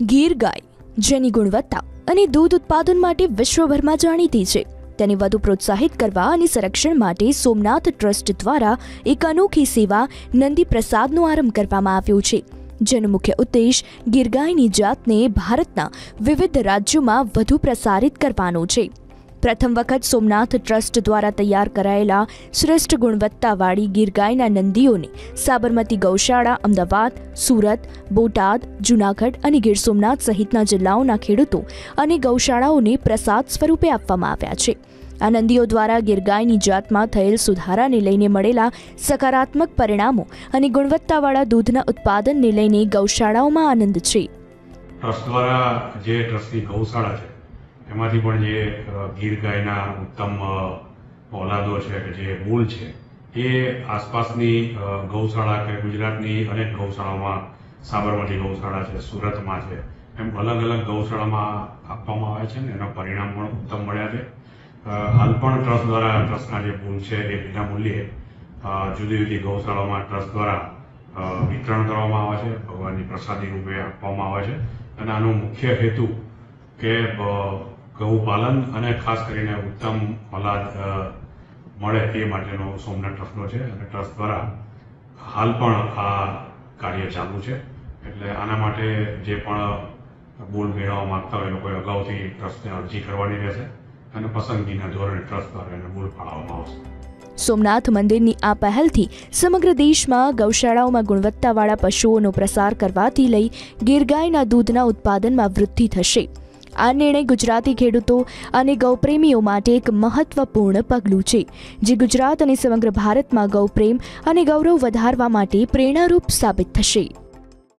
ગીર ગાય, જેની ગુણવત્તા અને દૂધ ઉત્પાદન માટે વિશ્વભરમાં જાણીતી છે. તેને વધુ પ્રોત્સાહિત કરવા અને સંરક્ષણ માટે સોમનાથ ટ્રસ્ટ દ્વારા એક અનોખી સેવા નંદી પ્રસાદનો આરંભ કરવામાં આવ્યો છે, જેનો મુખ્ય ઉદ્દેશ ગીર ગાયની જાતને ભારતના વિવિધ રાજ્યોમાં વધુ પ્રસારિત કરવાનો છે. પ્રથમ વખત સોમનાથ ટ્રસ્ટ દ્વારા તૈયાર કરાયેલા શ્રેષ્ઠ ગુણવત્તાવાળી ગીર ગાયના નંદીઓને સાબરમતી ગૌશાળા, અમદાવાદ, સુરત, બોટાદ, જૂનાગઢ અને ગીર સોમનાથ સહિતના જિલ્લાઓના ખેડૂતો અને ગૌશાળાઓને પ્રસાદ સ્વરૂપે આપવામાં આવ્યા છે. આ નંદીઓ દ્વારા ગીર ગાયની જાતમાં થયેલ સુધારાને લઈને મળેલા સકારાત્મક પરિણામો અને ગુણવત્તાવાળા દૂધના ઉત્પાદનને લઈને ગૌશાળાઓમાં આનંદ છે. ટ્રસ્ટ દ્વારા જે ટ્રસ્ટની ગૌશાળા છે એમાંથી પણ જે ગીર ગાયના ઉત્તમ ઓલાદો છે કે જે મૂળ છે, એ આસપાસની ગૌશાળા કે ગુજરાતની અનેક ગૌશાળાઓમાં, સાબરમતી ગૌશાળા છે, સુરતમાં છે, એમ અલગ અલગ ગૌશાળામાં આપવામાં આવે છે ને, એના પરિણામ પણ ઉત્તમ મળ્યા છે. હાલ પણ ટ્રસ્ટ દ્વારા ટ્રસ્ટના જે મૂલ છે એ વિનામૂલ્યે મૂલ્યે જુદી જુદી ગૌશાળાઓમાં ટ્રસ્ટ દ્વારા વિતરણ કરવામાં આવે છે, ભગવાનની પ્રસાદી રૂપે આપવામાં આવે છે. અને આનો મુખ્ય હેતુ કે અ, ગૌપાલન અને ખાસ કરીને ઉત્તમ ઓલાદ મળે એ માટેનો સોમનાથ ટ્રસ્ટનો છે અને ટ્રસ્ટ દ્વારા હાલ પણ આ કાર્ય ચાલુ છે. એટલે આના માટે જે પણ બોલ મેળવવા માંગતા હોય એ લોકોએ અગાઉથી ટ્રસ્ટને અરજી કરવાની રહેશે અને પસંદગીના ધોરણે ટ્રસ્ટ દ્વારા એને બોલ ફાળવવામાં આવશે. સોમનાથ મંદિરની આ પહેલથી સમગ્ર દેશમાં ગૌશાળાઓમાં ગુણવત્તાવાળા પશુઓનો પ્રસાર કરવાથી લઈ ગીર ગાયના દૂધના ઉત્પાદનમાં વૃદ્ધિ થશે. આ નિર્ણય ગુજરાતી ખેડૂતો અને ગૌપ્રેમીઓ માટે એક મહત્વપૂર્ણ પગલું છે, જે ગુજરાત અને સમગ્ર ભારતમાં ગૌપ્રેમ અને ગૌરવ વધારવા માટે પ્રેરણારૂપ સાબિત થશે.